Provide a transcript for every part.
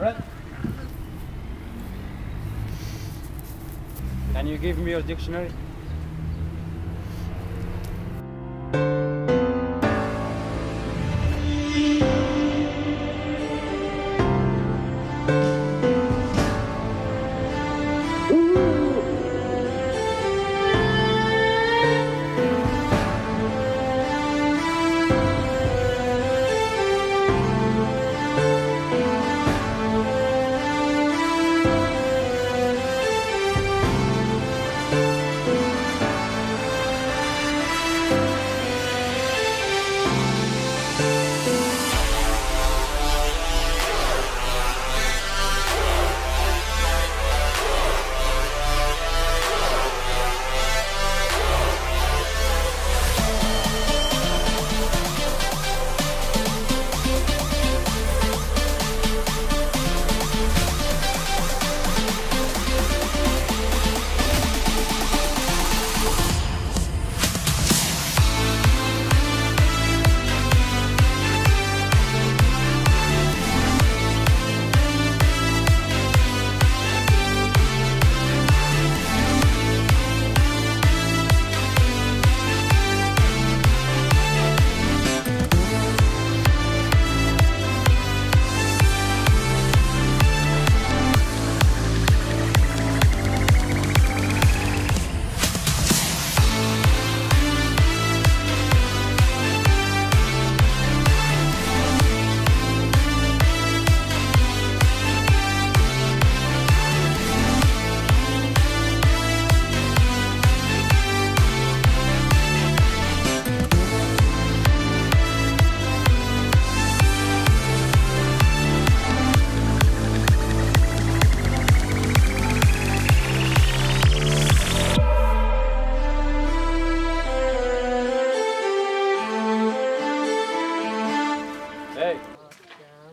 Fred? Can you give me your dictionary? Hey,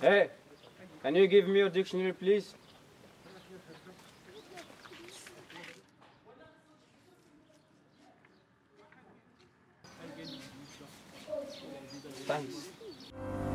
hey, can you give me your dictionary, please? Thanks.